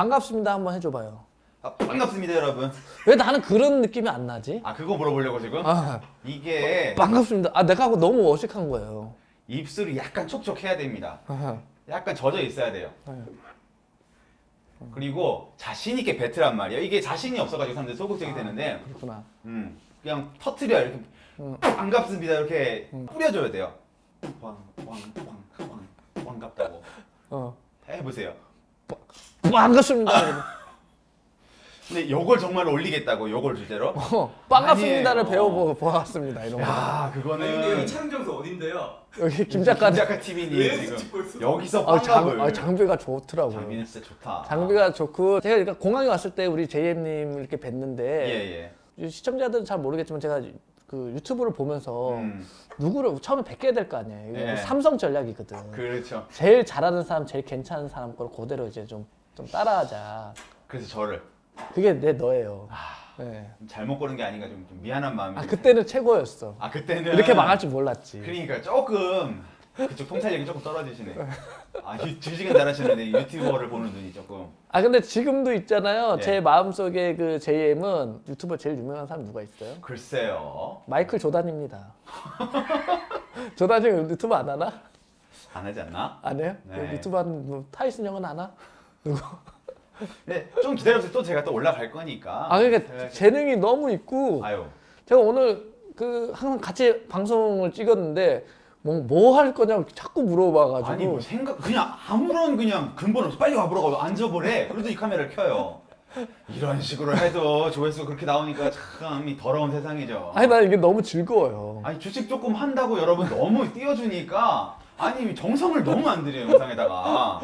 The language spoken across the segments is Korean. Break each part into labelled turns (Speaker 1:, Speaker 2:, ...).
Speaker 1: 반갑습니다 한번 해줘봐요.
Speaker 2: 아, 반갑습니다 여러분.
Speaker 1: 왜 나는 그런 느낌이 안 나지?
Speaker 2: 아 그거 물어보려고 지금?
Speaker 1: 아,
Speaker 2: 이게
Speaker 1: 반갑습니다. 아 내가 하고 너무 어색한 거예요.
Speaker 2: 입술이 약간 촉촉해야 됩니다.
Speaker 1: 아하.
Speaker 2: 약간 젖어 있어야 돼요.
Speaker 1: 네.
Speaker 2: 그리고 자신 있게 뱉으란 말이에요. 이게 자신이 없어가지고 사람들이 소극적이 되는데,
Speaker 1: 그렇구나.
Speaker 2: 음, 그냥 터트려 이렇게
Speaker 1: 음.
Speaker 2: 반갑습니다 이렇게 뿌려줘야 돼요. 왕 왕 왕왕 반갑다고
Speaker 1: 어.
Speaker 2: 해보세요.
Speaker 1: 반갑습니다.
Speaker 2: 근데 요걸 정말 올리겠다고 요걸 주제로?
Speaker 1: 어, 반갑습니다를
Speaker 2: 아니에요.
Speaker 1: 배워보았습니다 이런 거.
Speaker 2: 야
Speaker 3: 아니 근데
Speaker 2: 그거는
Speaker 3: 여기 촬영 장소 어딘데요?
Speaker 1: 여기 김 작가
Speaker 2: 김 작가 TV님
Speaker 3: 왜
Speaker 2: 지금
Speaker 3: 찍고 있어?
Speaker 2: 여기서
Speaker 1: 아, 장, 아, 장비가 좋더라고요.
Speaker 2: 장비는 진짜 좋다.
Speaker 1: 장비가 좋고 제가 그러니까 공항에 왔을 때 우리 JM님 이렇게 뵀는데
Speaker 2: 예예.
Speaker 1: 이 시청자들은 잘 모르겠지만 제가 그 유튜브를 보면서
Speaker 2: 음,
Speaker 1: 누구를 처음에 뵙게 될거 아니에요. 이게
Speaker 2: 예.
Speaker 1: 삼성 전략이거든.
Speaker 2: 그렇죠.
Speaker 1: 제일 잘하는 사람, 제일 괜찮은 사람 걸 그대로 이제 좀, 좀 따라하자.
Speaker 2: 그래서 저를
Speaker 1: 그게 내 너예요.
Speaker 2: 아.
Speaker 1: 네.
Speaker 2: 잘못 고른 게 아닌가 좀, 좀 미안한 마음이.
Speaker 1: 아 그때는 최고였어.
Speaker 2: 아, 그때는
Speaker 1: 이렇게 망할 줄 몰랐지.
Speaker 2: 그러니까 조금 그쪽 통찰력이 조금 떨어지시네. 아, 유- 주식은 잘하시는데 유튜버를 보는 눈이 조금.
Speaker 1: 아 근데 지금도 있잖아요.
Speaker 2: 예.
Speaker 1: 제 마음속에 그 JM은 유튜버 제일 유명한 사람 누가 있어요?
Speaker 2: 글쎄요.
Speaker 1: 마이클 조단입니다. 조단이 유튜브 안 하나?
Speaker 2: 안 하지 않나?
Speaker 1: 안 해요?
Speaker 2: 네.
Speaker 1: 유튜브 하는 뭐 타이슨 형은 하나? 누구?
Speaker 2: 네, 좀 기다려보세요. 또 제가 또 올라갈 거니까.
Speaker 1: 아 그러니까
Speaker 2: 네.
Speaker 1: 재능이 너무 있고
Speaker 2: 아유.
Speaker 1: 제가 오늘 그 항상 같이 방송을 찍었는데 뭐뭐할 거냐고 자꾸 물어봐가지고
Speaker 2: 아니 뭐 생각 그냥 아무런 그냥 근본 없이 빨리 와보라고 앉아보래. 그래도 이 카메라를 켜요. 이런 식으로 해도 조회수 그렇게 나오니까 참 이 더러운 세상이죠.
Speaker 1: 아니 나 이게 너무 즐거워요.
Speaker 2: 아니 주식 조금 한다고 여러분 너무 띄워주니까 아니 정성을 너무 안 들여요 영상에다가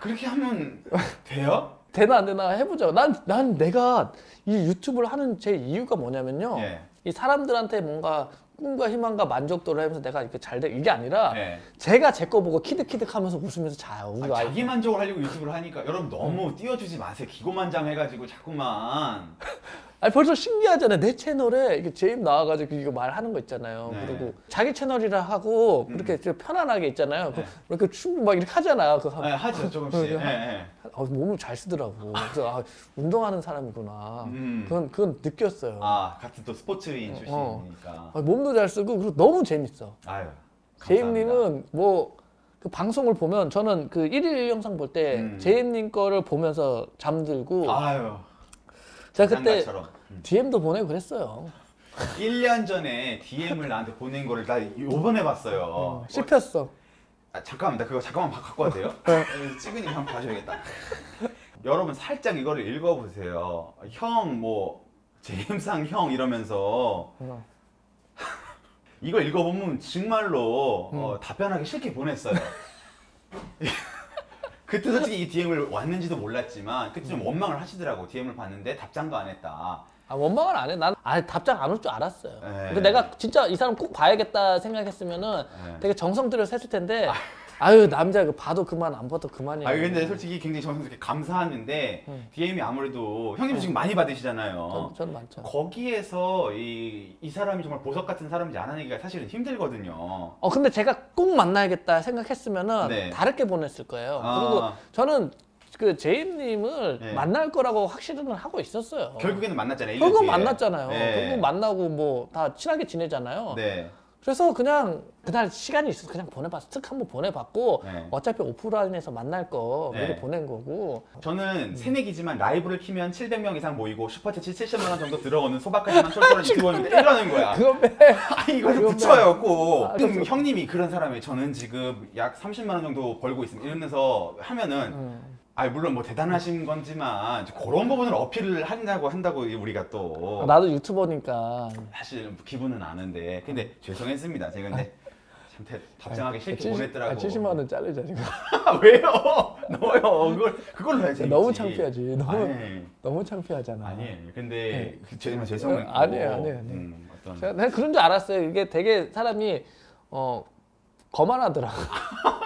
Speaker 2: 그렇게 하면 돼요?
Speaker 1: 되나 안 되나 해보자. 난, 난 내가 이 유튜브를 하는 제 이유가 뭐냐면요.
Speaker 2: 예.
Speaker 1: 이 사람들한테 뭔가 꿈과 희망과 만족도를 하면서 내가 이렇게 잘 돼. 이게 아니라
Speaker 2: 예.
Speaker 1: 제가 제 거 보고 키득키득 하면서 웃으면서 자요. 우리 아이.
Speaker 2: 자기 만족을 하려고 유튜브를 하니까 여러분 너무 띄워주지 마세요 기고만장해가지고 자꾸만
Speaker 1: 아니 벌써 신기하잖아요. 내 채널에 이게 제임 나와가지고 이거 말하는 거 있잖아요.
Speaker 2: 네.
Speaker 1: 그리고 자기 채널이라 하고
Speaker 2: 음.
Speaker 1: 그렇게 좀 편안하게 있잖아요.
Speaker 2: 네.
Speaker 1: 그 이렇게 춤 막 이렇게 하잖아. 그
Speaker 2: 네, 하죠 조금씩 예, 예.
Speaker 1: 아, 몸을 잘 쓰더라고. 그래서 아, 운동하는 사람이구나.
Speaker 2: 음.
Speaker 1: 그건 그건 느꼈어요.
Speaker 2: 아 같은 또 스포츠인
Speaker 1: 어.
Speaker 2: 출신이니까
Speaker 1: 아, 몸도 잘 쓰고 그리고 너무 재밌어.
Speaker 2: 아유.
Speaker 1: 제임님은 뭐 그 방송을 보면 저는 그 1일 영상 볼때
Speaker 2: 음.
Speaker 1: 제임님 거를 보면서 잠들고
Speaker 2: 아유
Speaker 1: 제가 그때
Speaker 2: 장난처럼. 음.
Speaker 1: DM도 보내고 그랬어요.
Speaker 2: 1년 전에 DM을 나한테 보낸 거를 나 요번에 봤어요
Speaker 1: 어, 씹혔어.
Speaker 2: 아, 잠깐만 나 그거 잠깐만 바- 갖고 와도 돼요?
Speaker 1: 네.
Speaker 2: 찍으니 한번 봐줘야겠다 여러분 살짝 이거를 읽어보세요 형 뭐 제임상 형 이러면서
Speaker 1: 어.
Speaker 2: 이걸 읽어보면 정말로
Speaker 1: 음.
Speaker 2: 어, 답변하기 싫게 보냈어요 그때 솔직히 이 DM을 왔는지도 몰랐지만 그때
Speaker 1: 음.
Speaker 2: 좀 원망을 하시더라고 DM을 봤는데 답장도 안 했다
Speaker 1: 아 원망을 안 해. 난 아, 답장 안 올 줄 알았어요.
Speaker 2: 네.
Speaker 1: 근데 내가 진짜 이 사람 꼭 봐야겠다 생각했으면은
Speaker 2: 네.
Speaker 1: 되게 정성 들여서 했을 텐데 아유 남자 그 봐도 그만 안 봐도 그만이야.
Speaker 2: 아 근데 솔직히 굉장히 정성스럽게 감사하는데
Speaker 1: 음.
Speaker 2: DM이 아무래도 형님 지금 많이 받으시잖아요.
Speaker 1: 전, 전 많죠.
Speaker 2: 거기에서 이, 이 사람이 정말 보석 같은 사람인지 알아내기가 사실은 힘들거든요.
Speaker 1: 어 근데 제가 꼭 만나야겠다 생각했으면은
Speaker 2: 네.
Speaker 1: 다르게 보냈을 거예요.
Speaker 2: 아.
Speaker 1: 그리고 저는 그 제임님을
Speaker 2: 네.
Speaker 1: 만날 거라고 확신은 하고 있었어요.
Speaker 2: 결국에는 만났잖아요. 1년
Speaker 1: 결국. 만났잖아요.
Speaker 2: 네.
Speaker 1: 결국 만나고 뭐 다 친하게 지내잖아요.
Speaker 2: 네.
Speaker 1: 그래서 그냥 그날 시간이 있어서 그냥 보내봤어. 특 한번 보내봤고
Speaker 2: 네.
Speaker 1: 어차피 오프라인에서 만날 거
Speaker 2: 네.
Speaker 1: 미리 보낸 거고.
Speaker 2: 저는 새내기지만 라이브를 키면 700명 이상 모이고 슈퍼챗이 70만 원 정도 들어오는 소박하지만 쏠쏠한 유튜버인데 이러는 거야.
Speaker 1: 그거 빼.
Speaker 2: 아니 이걸
Speaker 1: 그건
Speaker 2: 붙여요 꼭.
Speaker 1: 아, 그래서-
Speaker 2: 형님이 그런 사람이 저는 지금 약 30만 원 정도 벌고 있습니다. 이러면서 하면은
Speaker 1: 음.
Speaker 2: 아 물론 뭐 대단하신 건지만 그런 부분을 어필을 한다고 한다고 우리가 또
Speaker 1: 나도 유튜버니까.
Speaker 2: 사실 기분은 아는데 근데 죄송했습니다. 제가 근데 참 대- 답장하기 싫게 보냈더라고.
Speaker 1: 아, 70만 원 잘리자 지금.
Speaker 2: 왜요? 넣어요. 그걸 그걸로 해야지.
Speaker 1: 너무 창피하지. 너무
Speaker 2: 아니
Speaker 1: 너무 창피하잖아.
Speaker 2: 아니 근데 그 정말 죄송해요.
Speaker 1: 어, 아니에요, 아니에요, 아니에요.
Speaker 2: 음, 어떤
Speaker 1: 제가 그런 줄 알았어요. 이게 되게 사람이 어 거만하더라고.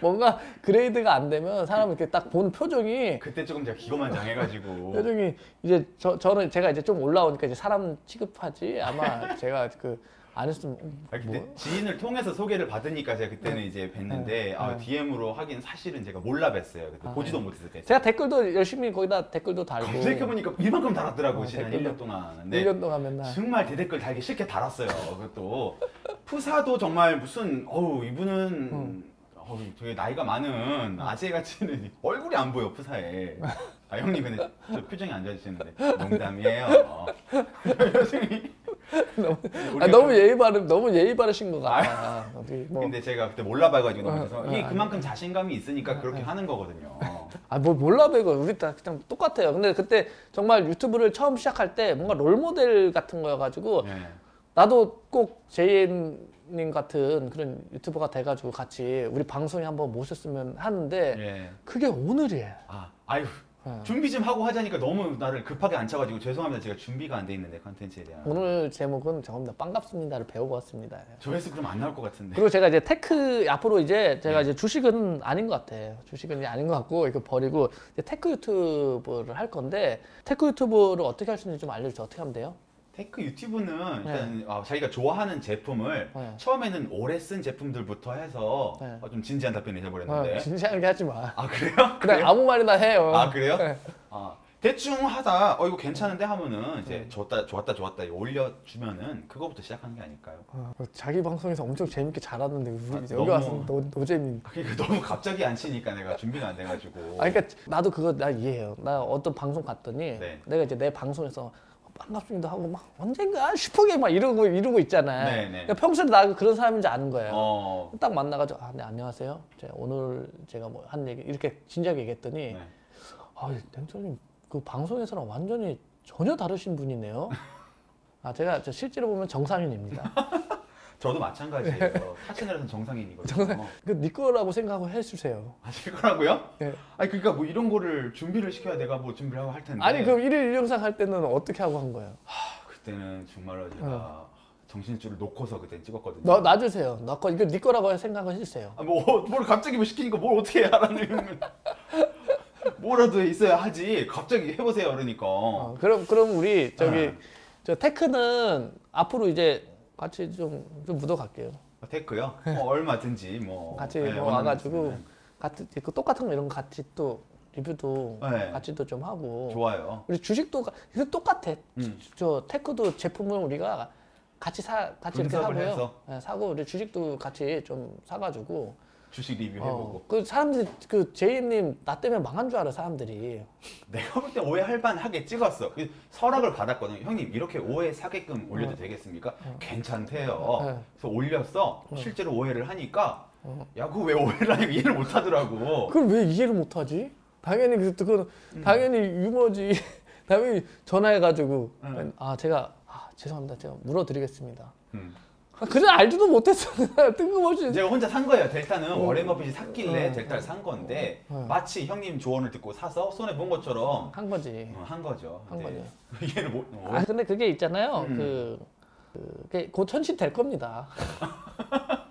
Speaker 1: 뭔가 그레이드가 안 되면 사람 이렇게 딱 본 표정이
Speaker 2: 그때 조금 제가 기고만장해가지고
Speaker 1: 표정이 이제 저 저는 제가 이제 좀 올라오니까 이제 사람 취급하지 아마 제가 그 안 했으면 어,
Speaker 2: 아, 그때
Speaker 1: 뭐?
Speaker 2: 지인을 통해서 소개를 받으니까 제가 그때는 이제 뵀는데
Speaker 1: 네.
Speaker 2: 아,
Speaker 1: 네.
Speaker 2: DM으로 하긴 사실은 제가 몰라 뵀어요. 그때
Speaker 1: 아,
Speaker 2: 보지도 못했을 때.
Speaker 1: 제가 댓글도 열심히 거기다 댓글도 달고
Speaker 2: 검색해 보니까 이만큼 달았더라고
Speaker 1: 어,
Speaker 2: 지난
Speaker 1: 댓글도
Speaker 2: 1년 동안. 근데
Speaker 1: 1년 동안 맨날
Speaker 2: 정말 대댓글 달기 싫게 달았어요. 그것도 푸사도 정말 무슨 어우 이분은
Speaker 1: 음.
Speaker 2: 어우 되게 나이가 많은 아재 같이는 얼굴이 안 보여 푸사에. 아 형님 근데 저 표정이 안 좋아지시는데 농담이에요. 표정이.
Speaker 1: 너무, 아, 너무
Speaker 2: 좀-
Speaker 1: 예의 바르 너무 예의 바르신 것 같아. 어디 뭐
Speaker 2: 근데 제가 그때 몰라봐가지고 너무
Speaker 1: 어,
Speaker 2: 죄송.
Speaker 1: 어,
Speaker 2: 이게. 그만큼 자신감이 있으니까 그렇게 하는 거거든요.
Speaker 1: 아뭐 몰라 배고 우리 다 그냥 똑같아요. 근데 그때 정말 유튜브를 처음 시작할 때 뭔가 롤 모델 같은 거여가지고
Speaker 2: 네.
Speaker 1: 나도 꼭 제이 님 같은 그런 유튜버가 돼가지고 같이 우리 방송에 한번 모셨으면 하는데
Speaker 2: 예.
Speaker 1: 그게 오늘이에요.
Speaker 2: 아, 아유.
Speaker 1: 어.
Speaker 2: 준비 좀 하고 하자니까 너무 나를 급하게 앉혀가지고 죄송합니다. 제가 준비가 안 돼 있는데 컨텐츠에 대한.
Speaker 1: 오늘 제목은 정말 빵갑습니다를 배우고 왔습니다.
Speaker 2: 조회수 그럼 안 나올 것 같은데.
Speaker 1: 그리고 제가 이제 tech 앞으로 이제 제가
Speaker 2: 네.
Speaker 1: 이제 주식은 아닌 것 같아요. 주식은 이제 아닌 것 같고 이거 버리고 tech 유튜브를 할 건데 tech 유튜브를 어떻게 할 수 있는지 좀 알려주세요. 어떻게 하면 돼요?
Speaker 2: tech 유튜브는 일단 아, 자기가 좋아하는 제품을
Speaker 1: 네.
Speaker 2: 처음에는 오래 쓴 제품들부터 해서
Speaker 1: 네.
Speaker 2: 어, 좀 진지한 답변을
Speaker 1: 어,
Speaker 2: 해버렸는데.
Speaker 1: 진지하게 하지 마.
Speaker 2: 아 그래요?
Speaker 1: 그냥
Speaker 2: 그래요?
Speaker 1: 아무 말이나 해요.
Speaker 2: 아 그래요?
Speaker 1: 네.
Speaker 2: 아 대충 하다 어 이거 괜찮은데 하면은 이제 좋았다 좋았다 좋았다 올려주면은 그거부터 시작하는 게 아닐까요?
Speaker 1: 어, 자기 방송에서 엄청 재밌게 잘하는데 우리
Speaker 2: 아,
Speaker 1: 여기
Speaker 2: 너무-
Speaker 1: 와서 노, 노잼이.
Speaker 2: 아, 그러니까 너무 갑자기 안 치니까 내가 준비가 안 돼가지고.
Speaker 1: 아 그러니까 나도 그거 나 이해해요. 나 어떤 방송 갔더니
Speaker 2: 네.
Speaker 1: 내가 이제 내 방송에서 반갑습니다 하고 막 언젠가 슈퍼게 막 이러고 이러고 있잖아.
Speaker 2: 네, 네.
Speaker 1: 그러니까 평소에 나 그런 사람인지 아는 거예요.
Speaker 2: 어.
Speaker 1: 딱 만나가지고 아, 네 안녕하세요. 제가 오늘 제가 뭐 한 얘기 이렇게 진지하게 얘기했더니
Speaker 2: 네.
Speaker 1: 아, 냉철님 그 방송에서랑 완전히 전혀 다르신 분이네요. 아 제가 저 실제로 보면 정상인입니다.
Speaker 2: 저도 마찬가지예요. 타채널에서는 정상인이거든요.
Speaker 1: 그네 거라고 생각하고 해주세요.
Speaker 2: 아실 거라고요?
Speaker 1: 네.
Speaker 2: 아니 그러니까 뭐 이런 거를 준비를 시켜야 내가 뭐 준비를 하고 할 텐데.
Speaker 1: 아니 그럼 일일 일영상 할 때는 어떻게 하고 한 거예요?
Speaker 2: 그때는 정말로 제가 정신줄을 놓고서 그때 찍었거든요.
Speaker 1: 너 놔주세요. 너거 이거 네 거라고 생각을 해주세요.
Speaker 2: 아, 뭐, 뭘 갑자기 뭐 시키니까 뭘 어떻게 하라는 뭐라도 있어야 하지. 갑자기 해보세요 그러니까.
Speaker 1: 어, 그럼 그럼 우리 저기
Speaker 2: 네.
Speaker 1: 저 테크는 앞으로 이제 같이 좀, 좀 묻어갈게요.
Speaker 2: 어, 테크요? 뭐 얼마든지 뭐.
Speaker 1: 같이
Speaker 2: 네,
Speaker 1: 뭐 와가지고
Speaker 2: 있으면.
Speaker 1: 같이 그 똑같은 거 이런 거 같이 또 리뷰도
Speaker 2: 네.
Speaker 1: 같이도 좀 하고
Speaker 2: 좋아요.
Speaker 1: 우리 주식도 똑같아.
Speaker 2: 음.
Speaker 1: 저 테크도 제품을 우리가 같이 사 같이 이렇게.
Speaker 2: 해서?
Speaker 1: 네, 사고 우리 주식도 같이 좀 사가지고
Speaker 2: 주식 리뷰
Speaker 1: 어,
Speaker 2: 해보고.
Speaker 1: 그 사람들이 그 제이님 나 때문에 망한 줄 알아 사람들이.
Speaker 2: 내가 볼 때 오해 할만하게 찍었어. 그 설악을 받았거든요. 형님 이렇게 오해 사게끔 올려도
Speaker 1: 어.
Speaker 2: 되겠습니까? 괜찮대요.
Speaker 1: 네.
Speaker 2: 그래서 올렸어. 실제로 오해를 하니까
Speaker 1: 어.
Speaker 2: 야 그거 왜 오해를 하냐고 이해를 못 하더라고.
Speaker 1: 그걸 왜 이해를 못하지? 당연히 그 그건
Speaker 2: 음.
Speaker 1: 당연히 유머지. 당연히 전화해가지고
Speaker 2: 응.
Speaker 1: 아 제가 아, 죄송합니다 제가 물어드리겠습니다.
Speaker 2: 음.
Speaker 1: 아, 그래 알지도 못했어 뜬금없이.
Speaker 2: 제가 혼자 산 거예요. 델타는
Speaker 1: 어.
Speaker 2: 워렌 버핏이 샀길래
Speaker 1: 어.
Speaker 2: 델타를 산 건데
Speaker 1: 어.
Speaker 2: 마치 형님 조언을 듣고 사서 손에 본 것처럼
Speaker 1: 한 거지.
Speaker 2: 어, 한 거죠.
Speaker 1: 한
Speaker 2: 근데
Speaker 1: 거죠.
Speaker 2: 이해를 못. 어.
Speaker 1: 아 근데 그게 있잖아요.
Speaker 2: 음.
Speaker 1: 그, 그곧 현실 될 겁니다.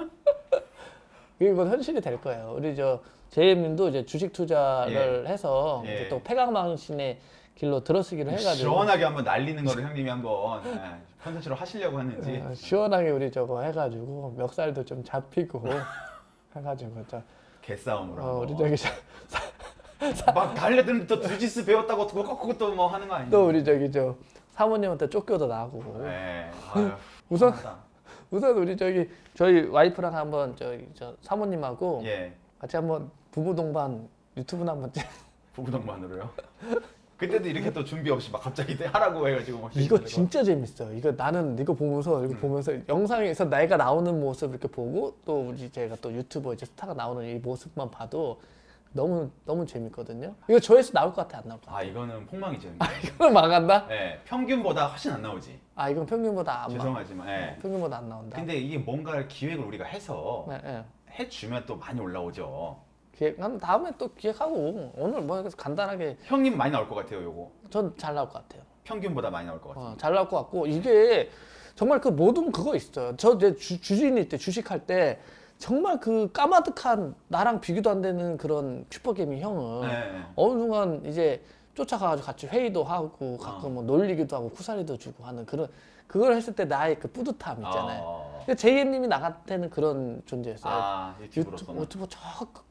Speaker 1: 곧 현실이 될 거예요. 우리 저 제이님도 이제 주식 투자를 해서
Speaker 2: 예.
Speaker 1: 이제 또 폐강망신의 길로 들어서기로 해가지고
Speaker 2: 시원하게 한번 날리는 거를 형님이 한번 예, 컨텐츠로 하시려고 하는지.
Speaker 1: 어, 시원하게 우리 저거 해가지고 멱살도 좀 잡히고 해가지고 저
Speaker 2: 개싸움으로.
Speaker 1: 어, 우리. 저기
Speaker 2: 막 달려드는데 또 두지스 배웠다고 그거 꺾고 또 뭐 하는 거 아니에요?
Speaker 1: 또 우리 저기 저 사모님한테 쫓겨도 나고
Speaker 2: 네. 아유,
Speaker 1: 우선. 우선 우리 저기 저희 와이프랑 한번 저기 저 사모님하고
Speaker 2: 예
Speaker 1: 같이 한번 부부 동반 유튜브나 한번 찍.
Speaker 2: 부부 동반으로요. 그때도 이렇게 또 준비 없이 막 갑자기 하라고 해가지고 막
Speaker 1: 이거. 진짜 재밌어. 이거 나는 이거 보면서 이거 보면서 영상에서 내가 나오는 모습 이렇게 보고 또 우리 제가 또 유튜버 이제 스타가 나오는 이 모습만 봐도 너무 너무 재밌거든요. 이거 조회수 나올 것 같아 안 나올 것 같아?
Speaker 2: 아 이거는 폭망이죠.
Speaker 1: 이거는 망한다.
Speaker 2: 네, 평균보다 훨씬 안 나오지.
Speaker 1: 아 이건 평균보다 안.
Speaker 2: 죄송하지만. 예.
Speaker 1: 평균보다 안 나온다.
Speaker 2: 근데 이게 뭔가 기획을 우리가 해서
Speaker 1: 네, 네.
Speaker 2: 해주면 또 많이 올라오죠.
Speaker 1: 기획 한 다음에 또 기획하고 오늘 뭐 간단하게
Speaker 2: 형님 많이 나올 것 같아요, 요거.
Speaker 1: 전 잘 나올 것 같아요.
Speaker 2: 평균보다 많이 나올 것 같아요.
Speaker 1: 어, 잘 나올 것 같고 이게 정말 그 모든 그거 있어요. 저 주, 주진이 때 주식할 때 정말 그 까마득한 나랑 비교도 안 되는 그런 슈퍼게임이 형은
Speaker 2: 네.
Speaker 1: 어느 순간 이제 쫓아가가지고 같이 회의도 하고
Speaker 2: 어.
Speaker 1: 가끔 뭐 놀리기도 하고 쿠사리도 주고 하는 그런 그걸 했을 때 나의 그 뿌듯함 있잖아요.
Speaker 2: 어.
Speaker 1: 제이님이 나한테는 그런 존재였어요.
Speaker 2: 아
Speaker 1: 유튜브.
Speaker 2: 유튜브
Speaker 1: 저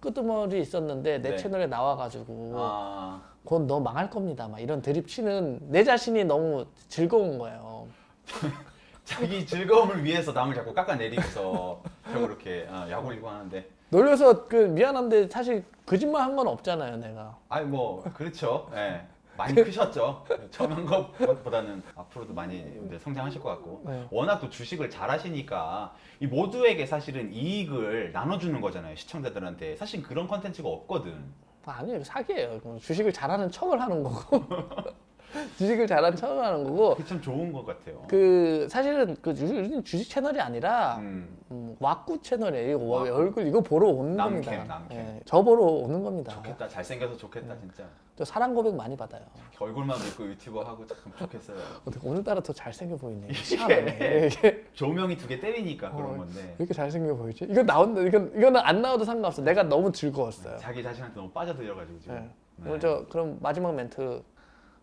Speaker 1: 끄트머리 있었는데 내
Speaker 2: 네.
Speaker 1: 채널에 나와가지고
Speaker 2: 아
Speaker 1: 그건 너 망할 겁니다. 막 이런 드립 치는 내 자신이 너무 즐거운 거예요.
Speaker 2: 자기 즐거움을 위해서 남을 자꾸 깎아내리면서 저 그렇게 아, 약 올리고 하는데
Speaker 1: 놀려서 그 미안한데 사실 거짓말 한 건 없잖아요, 내가.
Speaker 2: 아니 뭐 그렇죠. 예. 많이 크셨죠. 처음 한 것보다는 앞으로도 많이 이제 성장하실 것 같고
Speaker 1: 네.
Speaker 2: 워낙 또 주식을 잘 하시니까 이 모두에게 사실은 이익을 나눠주는 거잖아요 시청자들한테 사실 그런 컨텐츠가 없거든.
Speaker 1: 아니에요, 사기예요. 주식을 잘하는 척을 하는 거고. 주식을 잘하는 척을 하는 거고.
Speaker 2: 그게 참 좋은 것 같아요.
Speaker 1: 그 사실은 그 주식, 주식 채널이 아니라
Speaker 2: 음.
Speaker 1: 음, 왁구 채널이에요. 이거
Speaker 2: 왁구.
Speaker 1: 얼굴 이거 보러 오는
Speaker 2: 남캠,
Speaker 1: 겁니다.
Speaker 2: 남캠.
Speaker 1: 예, 저 보러 오는 겁니다.
Speaker 2: 좋겠다 잘생겨서 좋겠다 진짜
Speaker 1: 또 사랑 고백 많이 받아요.
Speaker 2: 얼굴만 믿고 유튜버 하고 참 좋겠어요.
Speaker 1: 어떻게 오늘따라 더 잘생겨 보이네.
Speaker 2: 이게-.
Speaker 1: 이게
Speaker 2: 조명이 두 개 때리니까 그런
Speaker 1: 어,
Speaker 2: 건데
Speaker 1: 왜 이렇게 잘생겨 보이지? 이거 나온다. 이건 이거는 안 나와도 상관없어. 내가 너무 즐거웠어요.
Speaker 2: 자기 자신한테 너무 빠져들여가지고 지금.
Speaker 1: 네.
Speaker 2: 네.
Speaker 1: 오늘 저 그럼 마지막 멘트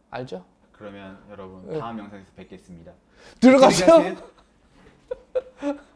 Speaker 1: 알죠?
Speaker 2: 그러면 여러분
Speaker 1: 네.
Speaker 2: 다음 영상에서 뵙겠습니다. 들어가세요.